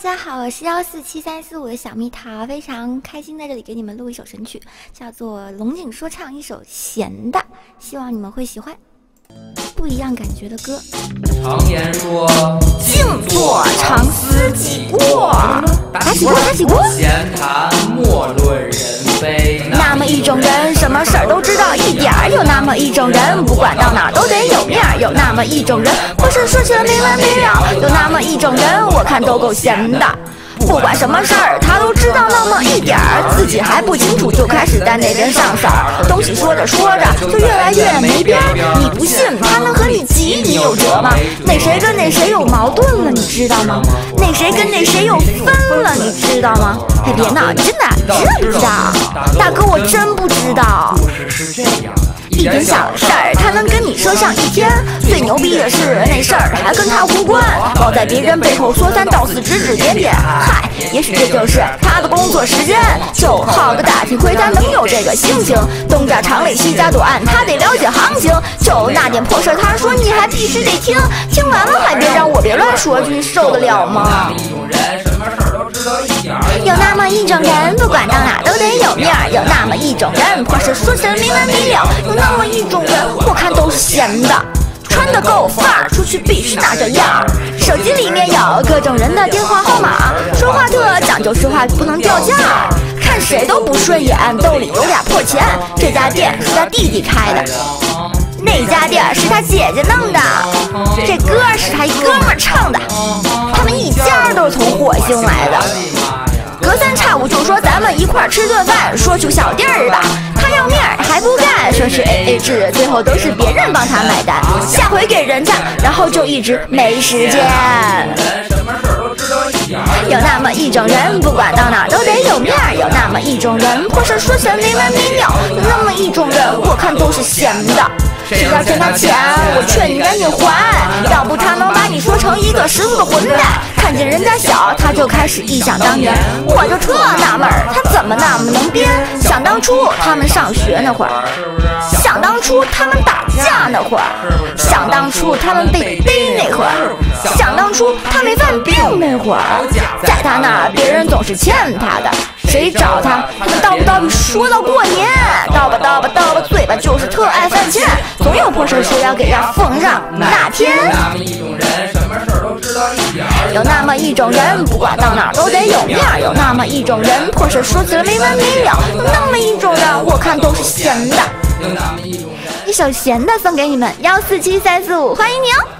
大家好，我是幺四七三四五的小蜜桃，非常开心在这里给你们录一首神曲，叫做《龙井说唱》，一首咸的，希望你们会喜欢，不一样感觉的歌。常言说，静坐常思己过，打起过，打起过。闲谈莫论人非。那么一种人，什么事儿都知有那么一种人，不管到哪都得有面儿；有那么一种人，不是说起来没完没了；有那么一种人，我看都够闲的。不管什么事儿，他都知道那么一点儿，自己还不清楚就开始带那人上色儿。东西说着说着就越来越没边儿。你不信，他能和你急，你有辙吗？那谁跟那谁有矛盾了，你知道吗？那谁跟那谁又分了，你知道吗？哎，别闹，真的知不知道？大哥，我真不知道。故事是这样，一点小事儿，他能跟你说上一天。最牛逼的是那事儿还跟他无关，老在别人背后说三道四，指指点点。嗨，也许这就是他的工作时间，就好个大体会，他能有这个心情。东家长里西家短，他得了解行情。就那点破事儿，他说你还必须得听，听完了还别让我别乱说句，受得了吗？有那么一种人，不管到哪都得有面儿；有那么一种人，破事说起来没完没了；有那么一种人，我看都是闲的。穿的够范儿，出去必须拿着样儿。手机里面有各种人的电话号码，说话特讲究，说话不能掉价儿。看谁都不顺眼，兜里有俩破钱。这家店是他弟弟开的，那家店是他姐姐弄的，这歌是他一哥们唱的，他们一家都是从火星来的。隔三差五就说咱们一块儿吃顿饭，说出小地儿吧。他要面儿还不干，说是 A A 制，最后都是别人帮他买单。下回给人家，然后就一直没时间。有那么一种人，不管到哪都得有面儿；有那么一种人，破事说起来没完没了；有那么一种人，我看都是闲的。谁要欠他钱，我劝你赶紧还，要不他能把你说成一个十足的混蛋。看见人家小，他就开始忆想当年，我就特纳闷儿，他怎么那么能编？想当初他们上学那会儿，想当初他们打架那会儿，想当初他们被逮那会儿，想当初他没犯病那会儿，在他那儿别人总是欠他的，谁找他，他们叨不叨不说到过年，叨吧叨吧叨吧，嘴巴就是特爱犯贱，总有破事说要给人奉上那天。那么一种人，什么事儿都知道一点。有那么一种人，不管到哪都得有面儿；有那么一种人，破事说起来没完没了；有那么一种人，我看都是闲的。有那么一种人。一首闲的送给你们，幺四七三四五，欢迎你哦。